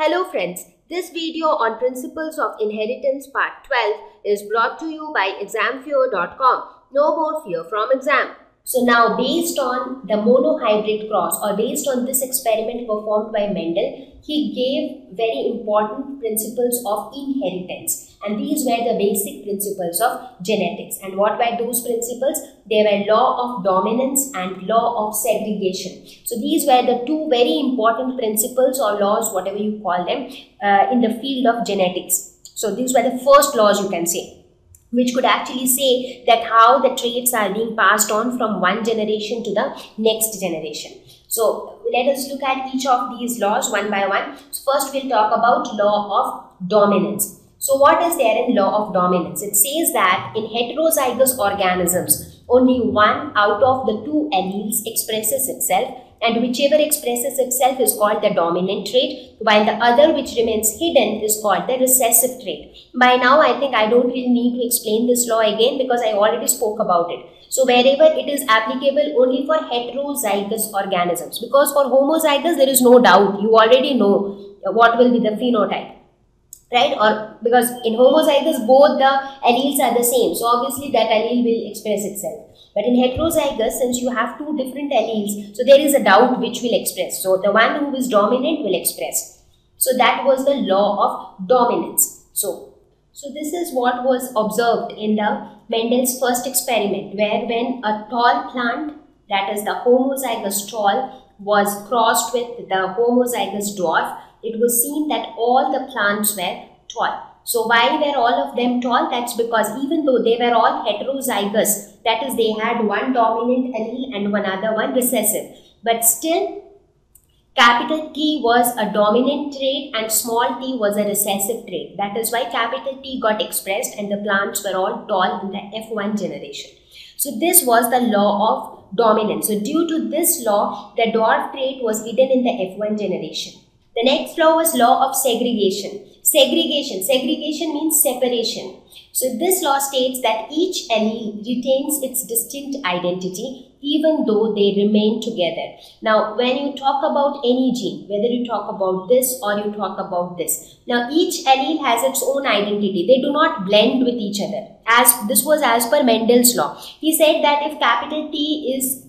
Hello friends, this video on Principles of Inheritance Part 12 is brought to you by examfear.com. No more fear from exam. So now based on the monohybrid cross or based on this experiment performed by Mendel, he gave very important principles of inheritance. And these were the basic principles of genetics. And what were those principles? They were law of dominance and law of segregation. So these were the two very important principles or laws whatever you call them uh, in the field of genetics. So these were the first laws you can say which could actually say that how the traits are being passed on from one generation to the next generation. So let us look at each of these laws one by one. So first we'll talk about law of dominance. So what is there in law of dominance? It says that in heterozygous organisms, only one out of the two alleles expresses itself and whichever expresses itself is called the dominant trait while the other which remains hidden is called the recessive trait. By now I think I don't really need to explain this law again because I already spoke about it. So wherever it is applicable only for heterozygous organisms because for homozygous there is no doubt you already know what will be the phenotype right or because in homozygous both the alleles are the same so obviously that allele will express itself but in heterozygous, since you have two different alleles, so there is a doubt which will express. So the one who is dominant will express. So that was the law of dominance. So, so this is what was observed in the Mendel's first experiment where when a tall plant, that is the homozygous tall, was crossed with the homozygous dwarf, it was seen that all the plants were tall. So why were all of them tall? That's because even though they were all heterozygous, that is they had one dominant allele and one other one recessive. But still capital T was a dominant trait and small t was a recessive trait. That is why capital T got expressed and the plants were all tall in the F1 generation. So this was the law of dominance. So due to this law, the dwarf trait was hidden in the F1 generation. The next law was law of segregation. Segregation. Segregation means separation. So this law states that each allele retains its distinct identity even though they remain together. Now when you talk about any gene, whether you talk about this or you talk about this, now each allele has its own identity. They do not blend with each other. As this was as per Mendel's law. He said that if capital T is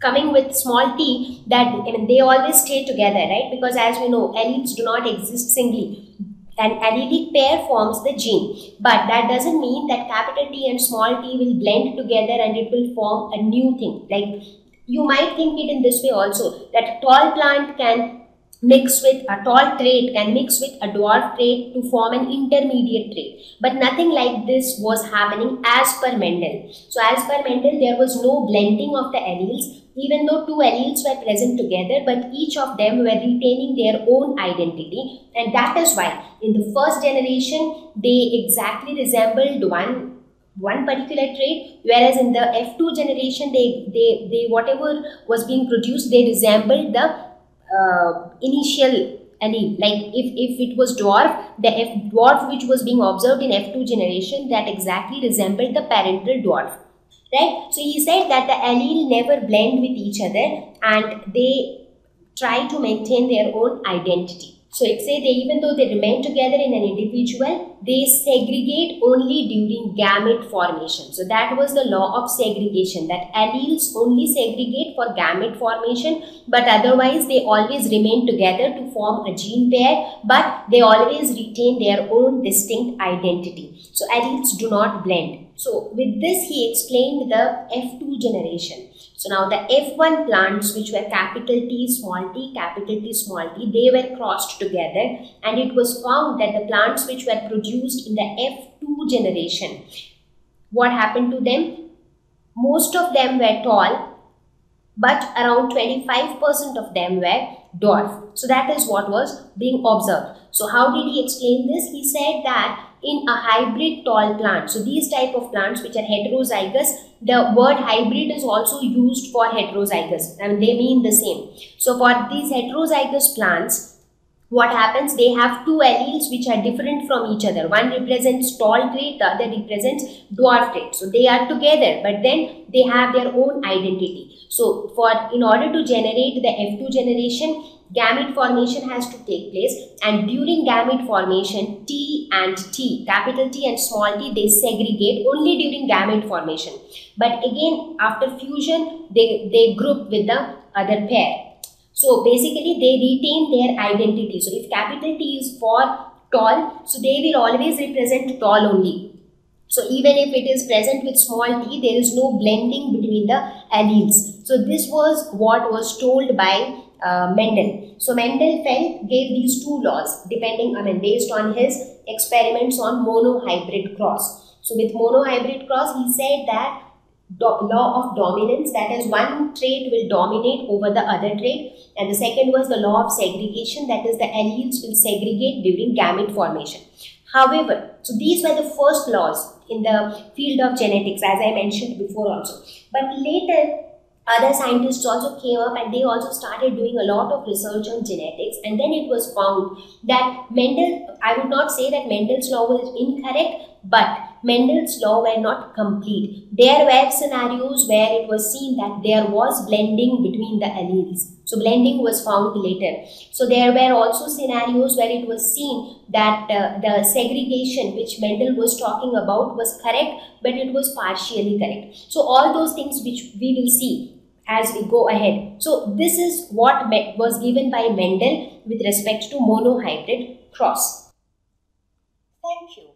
coming with small t that I mean, they always stay together right? Because as we know alleles do not exist singly. An allelic pair forms the gene. But that doesn't mean that capital T and small t will blend together and it will form a new thing. Like you might think it in this way also that tall plant can mix with a tall trait can mix with a dwarf trait to form an intermediate trait. But nothing like this was happening as per Mendel. So as per Mendel there was no blending of the alleles even though two alleles were present together but each of them were retaining their own identity and that is why in the first generation they exactly resembled one one particular trait whereas in the f2 generation they they they whatever was being produced they resembled the uh, initial allele. Like if, if it was dwarf, the F dwarf which was being observed in F2 generation that exactly resembled the parental dwarf. Right? So he said that the allele never blend with each other and they try to maintain their own identity. So it say they even though they remain together in an individual, they segregate only during gamete formation. So that was the law of segregation that alleles only segregate for gamete formation but otherwise they always remain together to form a gene pair but they always retain their own distinct identity. So alleles do not blend. So with this he explained the F2 generation. So now the F1 plants which were capital T small t, capital T small t, they were crossed together and it was found that the plants which were produced in the F2 generation, what happened to them? Most of them were tall but around 25% of them were dwarf. So that is what was being observed. So how did he explain this? He said that in a hybrid tall plant. So these type of plants which are heterozygous, the word hybrid is also used for heterozygous and they mean the same. So for these heterozygous plants, what happens? They have two alleles which are different from each other. One represents tall trait the other represents dwarf trait so they are together but then they have their own identity. So for in order to generate the f2 generation gamete formation has to take place. And during gamete formation T and T, capital T and small t, they segregate only during gamete formation. But again after fusion, they, they group with the other pair. So basically they retain their identity. So if capital T is for tall, so they will always represent tall only. So even if it is present with small t, there is no blending between the alleles. So this was what was told by uh, Mendel. So Mendel felt gave these two laws depending, I mean based on his experiments on monohybrid cross. So with monohybrid cross, he said that law of dominance that is one trait will dominate over the other trait and the second was the law of segregation that is the alleles will segregate during gamete formation. However, so these were the first laws in the field of genetics as I mentioned before also. But later other scientists also came up and they also started doing a lot of research on genetics and then it was found that Mendel, I would not say that Mendel's law was incorrect but Mendel's law were not complete. There were scenarios where it was seen that there was blending between the alleles. So blending was found later. So there were also scenarios where it was seen that uh, the segregation which Mendel was talking about was correct but it was partially correct. So all those things which we will see as we go ahead. So this is what was given by Mendel with respect to monohybrid cross. Thank you.